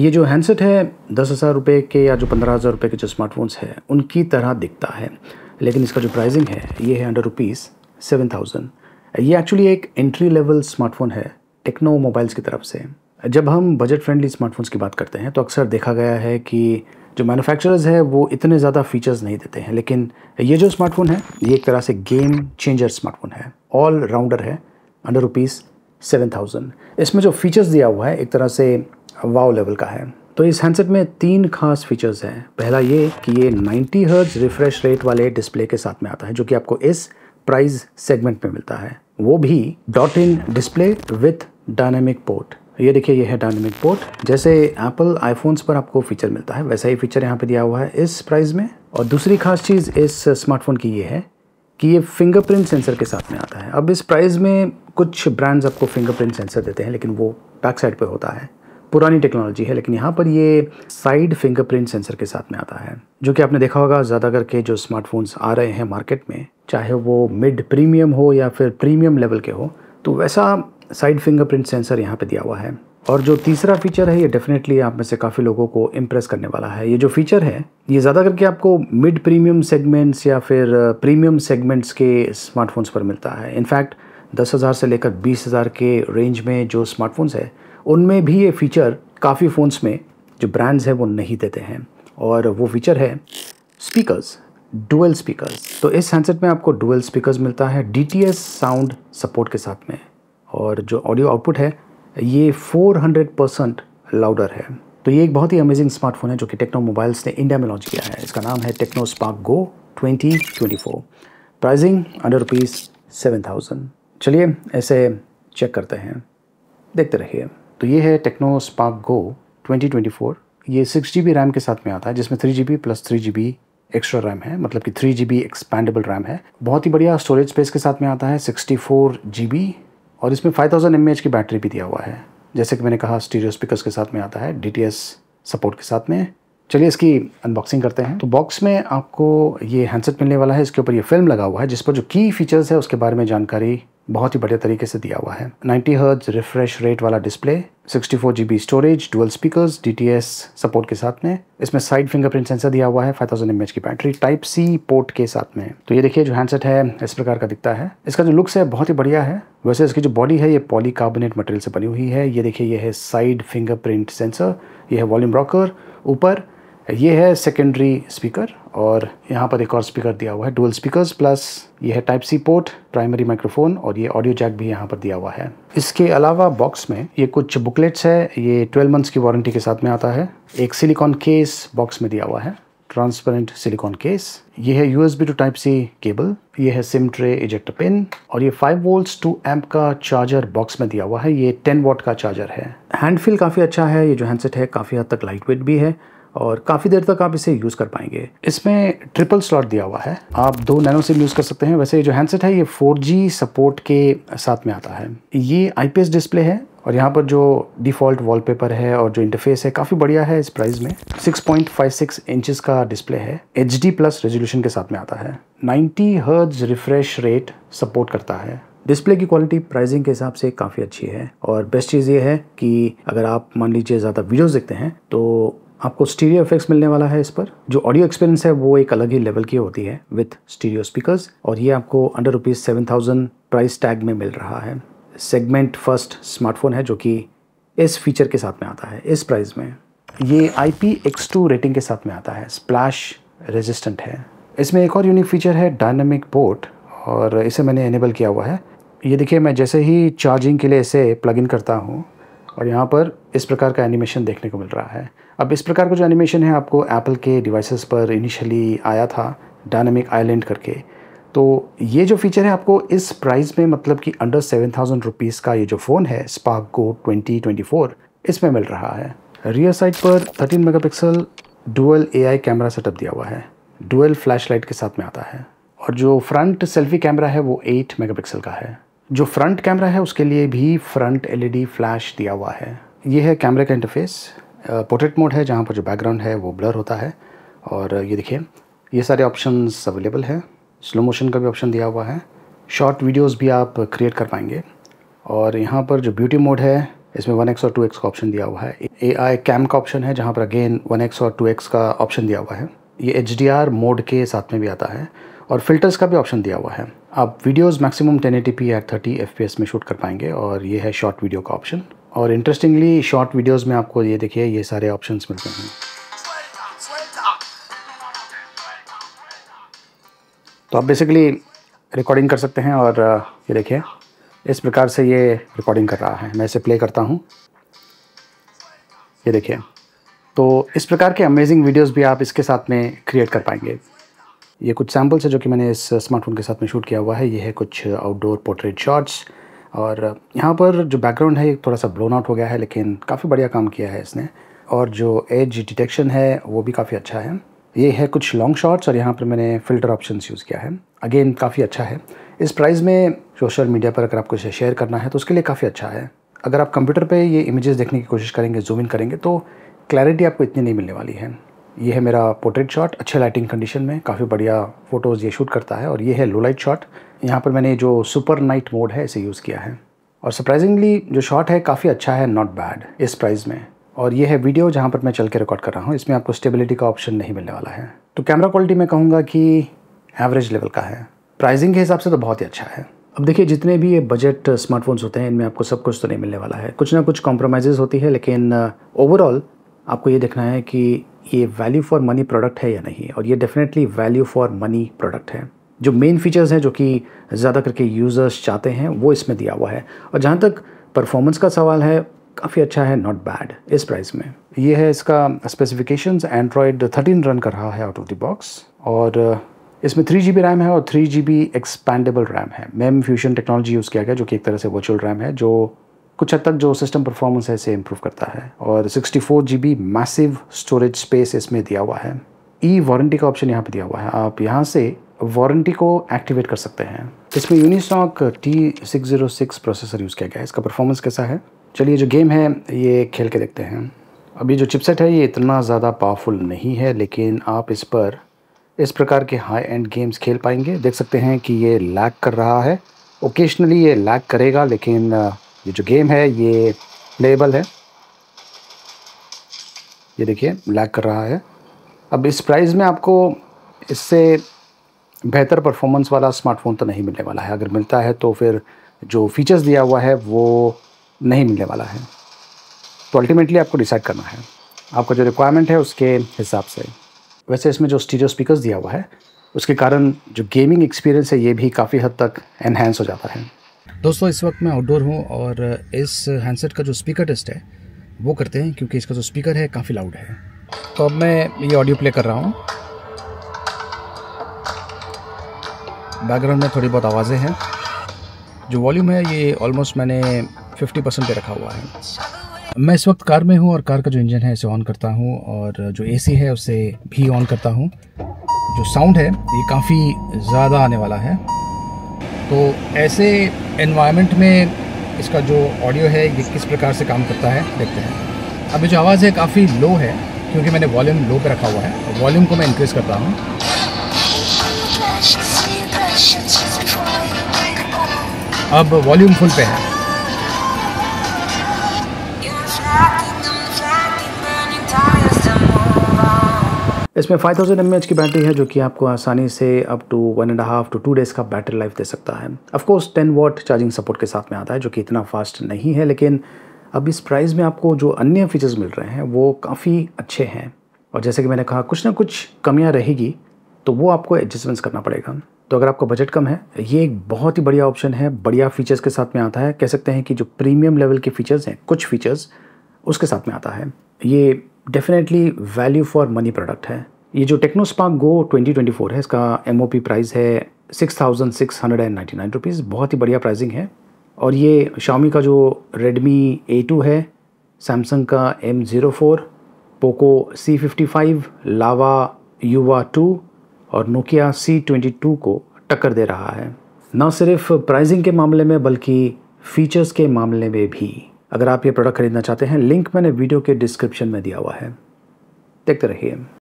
ये जो हैंडसेट है, दस हज़ार रुपये के या जो पंद्रह हज़ार रुपये के जो स्मार्टफोन्स हैं, उनकी तरह दिखता है। लेकिन इसका जो प्राइसिंग है, ये है अंडर रुपीज़ सेवन थाउज़ेंड ये एक्चुअली एक एंट्री लेवल स्मार्टफ़ोन है टेक्नो मोबाइल्स की तरफ़ से। जब हम बजट फ्रेंडली स्मार्टफोन्स की बात करते हैं तो अक्सर देखा गया है कि जो मैन्युफैक्चरर्स है, वो इतने ज़्यादा फीचर्स नहीं देते हैं। लेकिन ये जो स्मार्टफ़ोन है, ये एक तरह से गेम चेंजर स्मार्टफ़ोन है। ऑल राउंडर है अंडर रुपीज़ सेवन थाउज़ेंड इसमें जो फीचर्स दिया हुआ है, एक तरह से वाव लेवल का है। तो इस हैंडसेट में तीन खास फीचर्स हैं। पहला ये कि ये 90 हर्ट्ज रिफ्रेश रेट वाले डिस्प्ले के साथ में आता है, जो कि आपको इस प्राइस सेगमेंट में मिलता है। वो भी dot in display with dynamic port ये देखिए, ये है डायनेमिक पोर्ट जैसे एप्पल आईफोन्स पर आपको फीचर मिलता है, वैसा ही फीचर यहाँ पे दिया हुआ है इस प्राइस में। और दूसरी खास चीज़ इस स्मार्टफ़ोन की ये है कि ये फिंगरप्रिंट सेंसर के साथ में आता है। अब इस प्राइस में कुछ ब्रांड्स आपको फिंगरप्रिंट सेंसर देते हैं, लेकिन वो बैक साइड पे होता है। पुरानी टेक्नोलॉजी है, लेकिन यहाँ पर ये साइड फिंगरप्रिंट सेंसर के साथ में आता है, जो कि आपने देखा होगा ज़्यादा करके जो स्मार्टफोन्स आ रहे हैं मार्केट में, चाहे वो मिड प्रीमियम हो या फिर प्रीमियम लेवल के हो तो वैसा साइड फिंगरप्रिंट सेंसर यहाँ पे दिया हुआ है। और जो तीसरा फीचर है, ये डेफिनेटली आप में से काफ़ी लोगों को इम्प्रेस करने वाला है। ये जो फीचर है, ये ज़्यादा करके आपको मिड प्रीमियम सेगमेंट्स या फिर प्रीमियम सेगमेंट्स के स्मार्टफोन्स पर मिलता है। इनफैक्ट दस हज़ार से लेकर बीस हज़ार के रेंज में जो स्मार्टफोन्स है उनमें भी ये फीचर काफ़ी फ़ोन्स में जो ब्रांड्स हैं वो नहीं देते हैं। और वो फीचर है स्पीकर्स डुअल स्पीकर्स तो इस हैंडसेट में आपको डुअल स्पीकर्स मिलता है डीटीएस साउंड सपोर्ट के साथ में। और जो ऑडियो आउटपुट है, ये 400 परसेंट लाउडर है। तो ये एक बहुत ही अमेजिंग स्मार्टफ़ोन है जो कि टेक्नो मोबाइल्स ने इंडिया में लॉन्च किया है। इसका नाम है Tecno Spark Go 2024 pricing under rupees seven thousand चलिए, ऐसे चेक करते हैं। देखते रहिए। तो ये है टेक्नो स्पार्क गो 2024 ये सिक्स जी रैम के साथ में आता है, जिसमें three G plus three G extra RAM है मतलब कि थ्री जी एक्सपैंडेबल रैम है। बहुत ही बढ़िया स्टोरेज स्पेस के साथ में आता है सिक्सटी फोर जी और इसमें फाइव थाउज़ेंड की बैटरी भी दिया हुआ है। जैसे कि मैंने कहा स्टीरियो स्पीकर्स के साथ में आता है डीटीएस सपोर्ट के साथ में। चलिए इसकी अनबॉक्सिंग करते हैं। तो बॉक्स में आपको ये हैंडसेट मिलने वाला है, इसके ऊपर ये फ़िल्म लगा हुआ है, जिस पर जो की फीचर्स है, उसके बारे में जानकारी बहुत ही बढ़िया तरीके से दिया हुआ है। 90 हर्ज रिफ्रेश रेट वाला display 64 GB storage dual speakers DTS support के साथ में। इसमें साइड फिंगरप्रिंट सेंसर दिया हुआ है 5000 थाउज़ेंड की बैटरी टाइप सी पोर्ट के साथ में। तो ये देखिए, जो हैंडसेट है, इस प्रकार का दिखता है। इसका जो लुक्स है, बहुत ही बढ़िया है। वैसे इसकी जो बॉडी है, ये पॉलीकार्बोनेट मटेरियल से बनी हुई है। ये देखिए, ये है साइड फिंगरप्रिंट सेंसर ये है वॉल्यूम ब्रॉकर ऊपर ये है सेकेंडरी स्पीकर और यहाँ पर एक और स्पीकर दिया हुआ है डुअल स्पीकर्स प्लस ये है type C port primary microphone और ये ऑडियो जैक भी यहाँ पर दिया हुआ है। इसके अलावा बॉक्स में ये कुछ बुकलेट्स है, ये 12 मंथ्स की वारंटी के साथ में आता है। एक सिलिकॉन केस बॉक्स में दिया हुआ है ट्रांसपेरेंट सिलिकॉन केस ये है USB to type C cable ये है सिम ट्रे इजेक्टर पिन और ये 5 वोल्ट्स टू एम्प का चार्जर बॉक्स में दिया हुआ है। ये 10 वॉट का चार्जर है। हैंड फील काफ़ी अच्छा है, ये जो हैंडसेट है, काफ़ी हद तक लाइट वेट भी है। और काफ़ी देर तक आप इसे यूज़ कर पाएँगे। इसमें ट्रिपल स्लॉट दिया हुआ है। आप दो नैनो सिम यूज़ कर सकते हैं। वैसे जो हैंडसेट है, ये 4G सपोर्ट के साथ में आता है। ये आईपीएस डिस्प्ले है और यहाँ पर जो डिफ़ॉल्ट वॉलपेपर है और जो इंटरफेस है, काफ़ी बढ़िया है इस प्राइस में। 6.56 इंचेस का डिस्प्ले है। एचडी प्लस रेजोल्यूशन के साथ में आता है। 90 हर्ज रिफ्रेश रेट सपोर्ट करता है। डिस्प्ले की क्वालिटी प्राइसिंग के हिसाब से काफ़ी अच्छी है। और बेस्ट चीज़ ये है कि अगर आप मान लीजिए ज़्यादा वीडियोस देखते हैं तो आपको स्टीरियो इफेक्ट्स मिलने वाला है इस पर। जो ऑडियो एक्सपीरियंस है, वो एक अलग ही लेवल की होती है विथ स्टीरियो स्पीकर्स और ये आपको under rupees seven thousand price tag में मिल रहा है। सेगमेंट फ़र्स्ट स्मार्टफ़ोन है जो कि इस फीचर के साथ में आता है, इस प्राइस में। ये I P X two rating के साथ में आता है स्प्लैश रेजिस्टेंट है। इसमें एक और यूनिक फीचर है डायनामिक पोर्ट और इसे मैंने इनेबल किया हुआ है। ये देखिए, मैं जैसे ही चार्जिंग के लिए इसे प्लग इन करता हूँ और यहाँ पर इस प्रकार का एनिमेशन देखने को मिल रहा है। अब इस प्रकार का जो एनिमेशन है, आपको एप्पल के डिवाइसेस पर इनिशियली आया था डायनामिक आइलैंड करके। तो ये जो फीचर है, आपको इस प्राइस में मतलब कि अंडर सेवन थाउज़ेंड रुपीज़ का ये जो फ़ोन है Spark Go twenty twenty four इसमें मिल रहा है। रियर साइड पर thirteen 13 megapixel dual AI camera setup दिया हुआ है। डुअल फ्लैश लाइट के साथ में आता है। और जो फ्रंट सेल्फी कैमरा है, वो 8 मेगापिक्सल का है। जो फ्रंट कैमरा है, उसके लिए भी फ्रंट एलईडी फ्लैश दिया हुआ है। ये है कैमरे का इंटरफेस पोर्ट्रेट मोड है, जहाँ पर जो बैकग्राउंड है, वो ब्लर होता है। और ये देखिए, ये सारे ऑप्शंस अवेलेबल है। स्लो मोशन का भी ऑप्शन दिया हुआ है। शॉर्ट वीडियोस भी आप क्रिएट कर पाएँगे। और यहाँ पर जो ब्यूटी मोड है, इसमें वन एक्स और टू एक्स का ऑप्शन दिया हुआ है। ए आई कैम का ऑप्शन है, जहाँ पर अगेन वन एक्स और टू एक्स का ऑप्शन दिया हुआ है। ये एच डी आर मोड के साथ में भी आता है। और फिल्टर्स का भी ऑप्शन दिया हुआ है। आप वीडियोस मैक्सिमम 1080p या 30 fps में शूट कर पाएँगे और ये है शॉर्ट वीडियो का ऑप्शन और इंटरेस्टिंगली शॉर्ट वीडियोस में आपको ये देखिए, ये सारे ऑप्शंस मिलते हैं। तो आप बेसिकली रिकॉर्डिंग कर सकते हैं और ये देखिए, इस प्रकार से ये रिकॉर्डिंग कर रहा है। मैं इसे प्ले करता हूँ। ये देखिए तो इस प्रकार के अमेजिंग वीडियोस भी आप इसके साथ में क्रिएट कर पाएँगे। ये कुछ सैम्पल्स है जो कि मैंने इस स्मार्टफ़ोन के साथ में शूट किया हुआ है। ये है कुछ आउटडोर पोर्ट्रेट शॉट्स और यहाँ पर जो बैकग्राउंड है, ये थोड़ा सा ब्लोन आउट हो गया है, लेकिन काफ़ी बढ़िया काम किया है इसने। और जो एज डिटेक्शन है, वो भी काफ़ी अच्छा है। ये है कुछ लॉन्ग शॉट्स और यहाँ पर मैंने फ़िल्टर ऑप्शन यूज़ किया है। अगेन काफ़ी अच्छा है। इस प्राइस में सोशल मीडिया पर अगर आपको इसे शेयर करना है तो उसके लिए काफ़ी अच्छा है। अगर आप कंप्यूटर पे ये इमेजेस देखने की कोशिश करेंगे जूम इन करेंगे तो क्लैरिटी आपको इतनी नहीं मिलने वाली है। ये है मेरा पोर्ट्रेट शॉट अच्छे लाइटिंग कंडीशन में काफ़ी बढ़िया फ़ोटोज़ ये शूट करता है और ये है लो लाइट शॉट यहाँ पर मैंने जो सुपर नाइट मोड है, इसे यूज़ किया है। और सरप्राइजिंगली जो शॉट है, काफ़ी अच्छा है नॉट बैड इस प्राइस में। और ये है वीडियो जहाँ पर मैं चल के रिकॉर्ड कर रहा हूँ। इसमें आपको स्टेबिलिटी का ऑप्शन नहीं मिलने वाला है। तो कैमरा क्वालिटी मैं कहूँगा कि एवरेज लेवल का है। प्राइसिंग के हिसाब से तो बहुत ही अच्छा है। अब देखिए, जितने भी ये बजट स्मार्टफोन्स होते हैं, इनमें आपको सब कुछ तो नहीं मिलने वाला है। कुछ ना कुछ कॉम्प्रोमाइज़ होती है, लेकिन ओवरऑल आपको ये देखना है कि ये वैल्यू फॉर मनी प्रोडक्ट है या नहीं, और ये definitely value for money product है। जो मेन फीचर्स हैं, जो कि ज़्यादा करके यूज़र्स चाहते हैं, वो इसमें दिया हुआ है। और जहाँ तक परफॉर्मेंस का सवाल है, काफ़ी अच्छा है नॉट बैड इस प्राइस में। ये है इसका स्पेसिफिकेशंस एंड्रॉयड 13 रन कर रहा है आउट ऑफ़ द बॉक्स और इसमें थ्री जी रैम है और थ्री जी एक्सपैंडेबल रैम है। मेम फ्यूजन टेक्नोलॉजी यूज़ किया गया, जो कि एक तरह से वर्चुअल रैम है, जो कुछ हद तक जो सिस्टम परफॉर्मेंस है, इसे इम्प्रूव करता है। और sixty four G massive storage space इसमें दिया हुआ है। ई वारंटी का ऑप्शन यहाँ पे दिया हुआ है। आप यहाँ से वारंटी को एक्टिवेट कर सकते हैं। इसमें Unisoc T six zero six processor use किया गया है। इसका परफॉर्मेंस कैसा है? चलिए, जो गेम है, ये खेल के देखते हैं। अभी जो चिपसेट है, ये इतना ज़्यादा पावरफुल नहीं है, लेकिन आप इस पर इस प्रकार के हाई एंड गेम्स खेल पाएँगे। देख सकते हैं कि ये लैग कर रहा है। ओकेशनली ये लैग करेगा, लेकिन ये जो गेम है, ये प्लेबल है। ये देखिए लैग कर रहा है। अब इस प्राइस में आपको इससे बेहतर परफॉर्मेंस वाला स्मार्टफ़ोन तो नहीं मिलने वाला है। अगर मिलता है तो फिर जो फीचर्स दिया हुआ है, वो नहीं मिलने वाला है। तो अल्टीमेटली आपको डिसाइड करना है। आपका जो रिक्वायरमेंट है, उसके हिसाब से। वैसे इसमें जो स्टीरियो स्पीकर्स दिया हुआ है, उसके कारण जो गेमिंग एक्सपीरियंस है, ये भी काफ़ी हद तक एनहेंस हो जाता है। दोस्तों, इस वक्त मैं आउटडोर हूँ और इस हैंडसेट का जो स्पीकर टेस्ट है, वो करते हैं क्योंकि इसका जो स्पीकर है, काफ़ी लाउड है। तो अब मैं ये ऑडियो प्ले कर रहा हूँ। बैकग्राउंड में थोड़ी बहुत आवाज़ें हैं। जो वॉल्यूम है, ये ऑलमोस्ट मैंने 50 परसेंट पे रखा हुआ है। मैं इस वक्त कार में हूँ और कार का जो इंजन है, इसे ऑन करता हूँ और जो एसी है, उसे भी ऑन करता हूँ। जो साउंड है, ये काफ़ी ज़्यादा आने वाला है। तो ऐसे एनवायरनमेंट में इसका जो ऑडियो है, ये किस प्रकार से काम करता है, देखते हैं। अभी जो आवाज़ है, काफ़ी लो है, क्योंकि मैंने वॉल्यूम लो पे रखा हुआ है। वॉल्यूम को मैं इंक्रीज़ करता हूँ। अब वॉल्यूम फुल पे है। इसमें 5000 थाउज़ेंड की बैटरी है, जो कि आपको आसानी से up to one and half to two days का बैटरी लाइफ दे सकता है। Of course 10 watt charging support के साथ में आता है, जो कि इतना फास्ट नहीं है, लेकिन अब इस प्राइस में आपको जो अन्य फीचर्स मिल रहे हैं, वो काफ़ी अच्छे हैं। और जैसे कि मैंने कहा, कुछ ना कुछ कमियाँ रहेगी तो वो आपको एडजस्टमेंट्स करना पड़ेगा। तो अगर आपका बजट कम है, ये एक बहुत ही बढ़िया ऑप्शन है, बढ़िया फीचर्स के साथ में आता है। कह सकते हैं कि जो प्रीमियम लेवल के फीचर्स हैं, कुछ फीचर्स उसके साथ में आता है। ये definitely value for money product है. ये जो टेक्नो स्पार्क गो 2024 है, इसका एम प्राइस है six thousand six hundred and ninety nine rupees बहुत ही बढ़िया प्राइसिंग है. और ये शामी का जो रेडमी ए टू है सैमसंग का M zero four Poco C fifty five Lava Yuva two और नोकिया सी ट्वेंटी टू को टक्कर दे रहा है. ना सिर्फ़ प्राइसिंग के मामले में, बल्कि फीचर्स के मामले में भी। अगर आप ये प्रोडक्ट खरीदना चाहते हैं लिंक मैंने वीडियो के डिस्क्रिप्शन में दिया हुआ है। देखते रहिए।